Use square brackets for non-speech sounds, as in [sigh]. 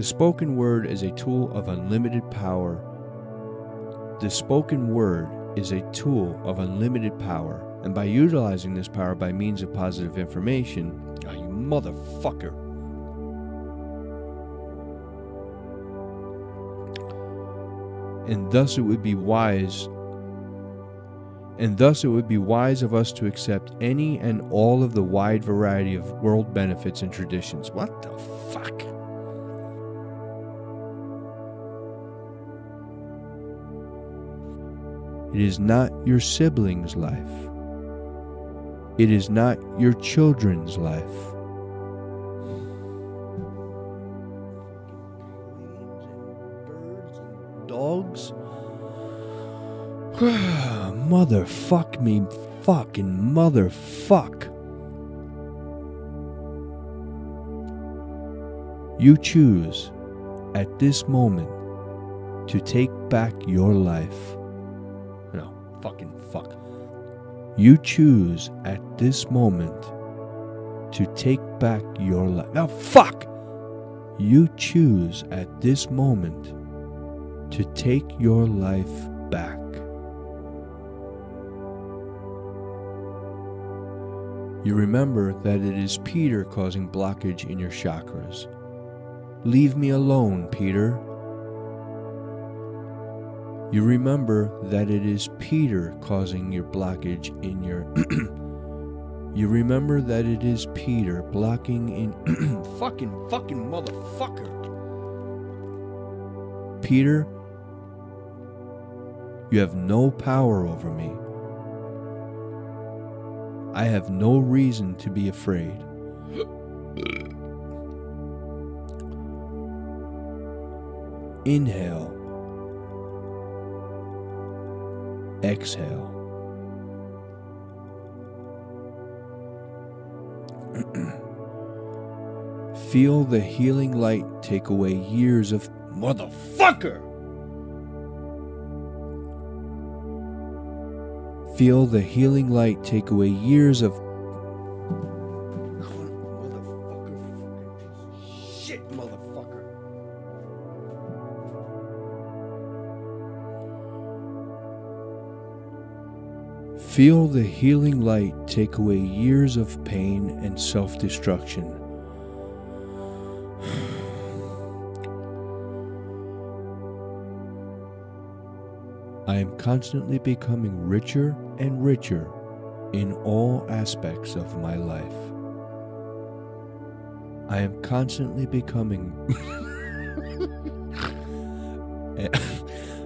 The spoken word is a tool of unlimited power. The spoken word is a tool of unlimited power, and by utilizing this power by means of positive information, oh, you motherfucker. And thus it would be wise and thus it would be wise of us to accept any and all of the wide variety of world benefits and traditions. What the fuck? It is not your sibling's life. It is not your children's life. Dogs? [sighs] Motherfuck me, fucking motherfuck. You choose at this moment to take back your life. Fucking fuck. You choose at this moment to take back your life. Now, fuck! You choose at this moment to take your life back. You remember that it is Peter causing blockage in your chakras. Leave me alone, Peter. You remember that it is Peter causing your blockage in your. [clears throat] you remember that it is Peter blocking in. [clears throat] fucking, fucking motherfucker! Peter, you have no power over me. I have no reason to be afraid. [clears throat] Inhale. Exhale. [clears throat] Feel the healing light take away years of motherfucker. Feel the healing light take away years of motherfucker, shit, motherfucker. Feel the healing light take away years of pain and self destruction. I am constantly becoming richer and richer in all aspects of my life. I am constantly becoming. [laughs] [laughs]